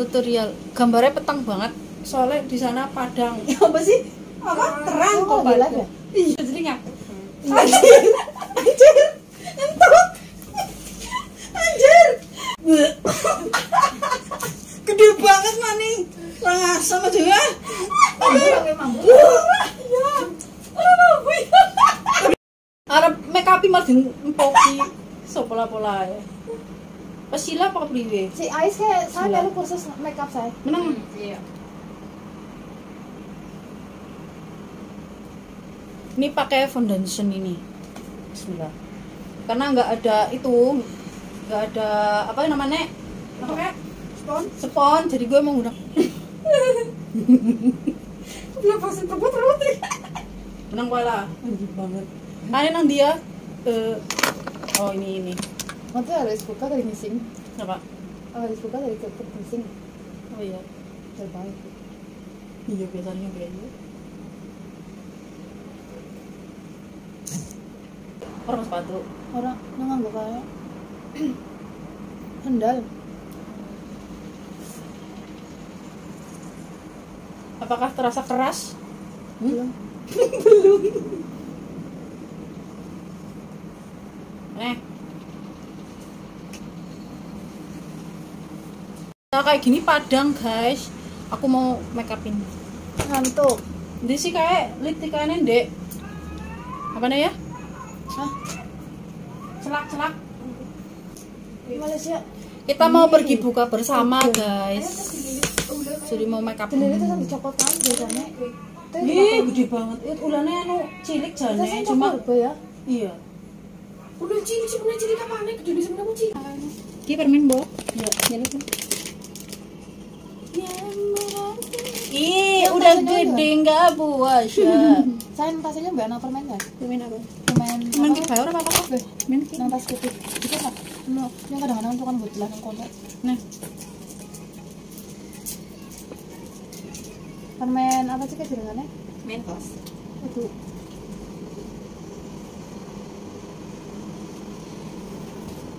tutorial. Gambarnya petang banget. Soalnya di sana padang. Apa sih? Apa? Terang Oh, kok live ya? iya jadi nggak anjir. Anjir. Entot. Anjir. Gede banget mani. Langsung ya. Memang Arab make up malah empoki so pola pola ya pas sila apa priwe si Ais kayak saya melu kursus makeup saya menang Iya. ini pakai foundation ini. Bismillah. Karena nggak ada itu nggak ada apa namanya? Apa kayak spon? Spon jadi gue mau udah belum pasti tebut tebut menang pala anjir banget. Ada nang dia eh oh ini ini nanti harus buka dari missing apa harus buka dari ke missing oh iya terbaik iya biasanya gitu orang sepatu orang nang nggak kayak kendal apakah terasa keras belum Eh. Kayak gini padang, guys. Aku mau make upin. ngantuk Ini sih kayak litikannya, Dek. Apa nih ya? Hah? Celak-celak. Malaysia Kita mau pergi buka bersama, guys. Jadi mau make up. sendiri tuh sampai kan biasanya Ih, gede banget. Itu ulannya anu cilik jane, cuma ya iya. Udah cilik sih, udah cilik apa nih? Kedua sebenarnya cilik. Ki permen, Bo. ya ini enggak puasa. saya tasnya mbak anak permen kan Permen apa? permen Permen apa? ki bayar apa apa? Eh, Permen ki. nang tas putih itu kan no, yang kadang-kadang tuh kan buat telan kontrak Nah, permen apa sih jenengannya Mentos. itu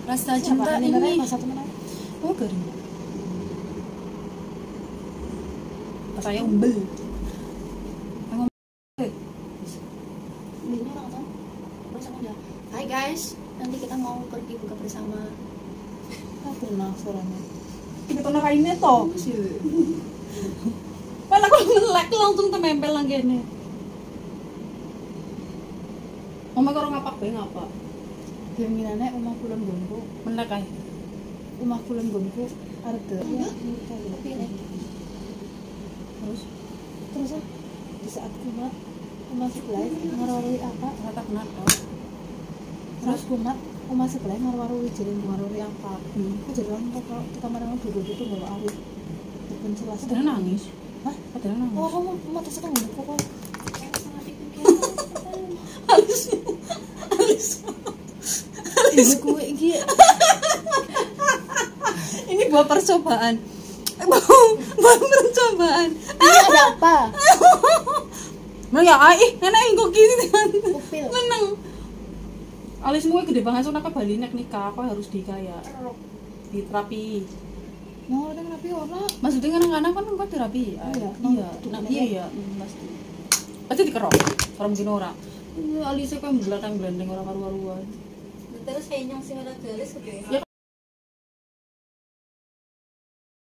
rasa cinta ini. Oh, garing. Rasanya umbel. Aku Ini orang kan? Terus aku Hai guys, nanti kita mau pergi buka bersama. ah penasarannya kita pernah kayak ini toh. Malah aku melek langsung temempel lang gini. Oma karo ngapak be ngapa? keinginannya rumah kulon gombo Melek ae. rumah kulon gombo ada ya Terus terus ah, di saat kumat rumah sebelah ngarwarui apa kata terus kumat rumah sebelah ngarwarui jadi ngarwarui apa aku jadi orang kalau kita marah duduk itu bawa awi bukan jelas Padahal nangis. Hah? Padahal nangis. oh kamu mata sekarang pokok Halus. Halus. ini kue iki Ini buat percobaan. Buat buat percobaan. ini ada apa Nah ya, ih, enak yang kok gini Menang. Alismu gede banget soalnya bali nek nikah, aku harus dikaya. Di terapi. mau ada kenapa warna Maksudnya kan anak kan kok terapi. Oh, iya? Iya, Oh, nah tuh, iya ya, pasti. Pasti dikerok. Orang dino ora. Iya, alisnya kan belatang belendeng ora karu-karuan. Terus kayak nyong sing ada garis. Ya